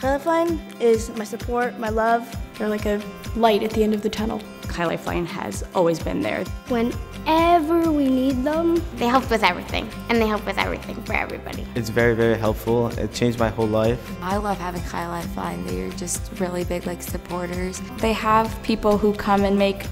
Chai Lifeline is my support, my love. They're like a light at the end of the tunnel. Chai Lifeline has always been there. Whenever we need them, They help with everything, and they help with everything for everybody. It's very, very helpful. It changed my whole life. I love having Chai Lifeline. They're just really big like supporters. They have people who come and make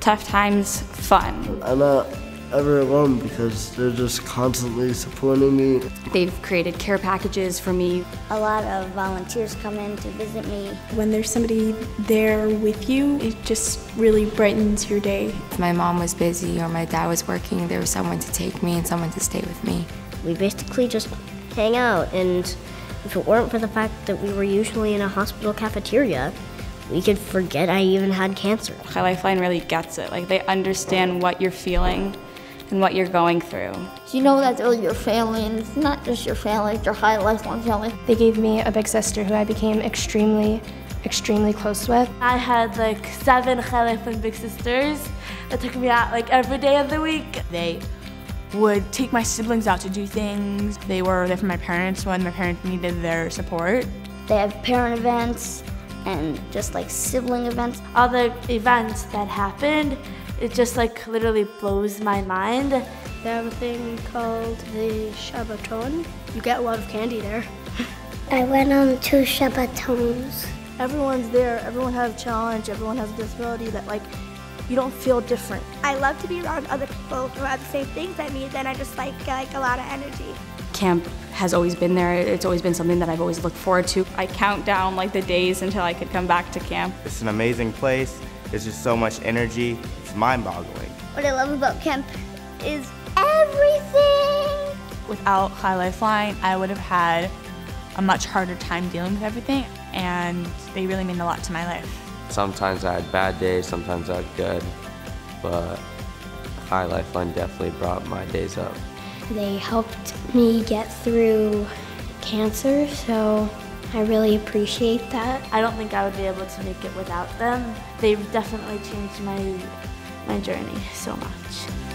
tough times fun. I'm not ever alone because they're just constantly supporting me. They've created care packages for me. a lot of volunteers come in to visit me. When there's somebody there with you, it just really brightens your day. If my mom was busy or my dad was working, there was someone to take me and someone to stay with me. We basically just hang out, and if it weren't for the fact that we were usually in a hospital cafeteria, we could forget I even had cancer. Chai Lifeline really gets it. Like they understand what you're feeling and what you're going through. You know that's they're your family, and it's not just your family, it's your Chai Lifeline family. They gave me a big sister who I became extremely, extremely close with. I had like seven Chai Lifeline big sisters that took me out like every day of the week. They would take my siblings out to do things. They were there for my parents when my parents needed their support. They have parent events and just like sibling events. All the events that happened, it just like literally blows my mind. They have a thing called the Shabbaton. You get a lot of candy there. I went on two Shabbatons. Everyone's there, everyone has a challenge, everyone has a disability that like you don't feel different. I love to be around other people who have the same things as me. Then I just like get like a lot of energy. Camp has always been there. It's always been something that I've always looked forward to. I count down like the days until I could come back to camp. It's an amazing place. There's just so much energy. It's mind-boggling. What I love about camp is everything. Without Chai Life Lifeline, I would have had a much harder time dealing with everything, and they really mean a lot to my life. Sometimes I had bad days, sometimes I had good, but Chai Life Lifeline definitely brought my days up. They helped me get through cancer, so I really appreciate that. I don't think I would be able to make it without them. They've definitely changed my my journey so much.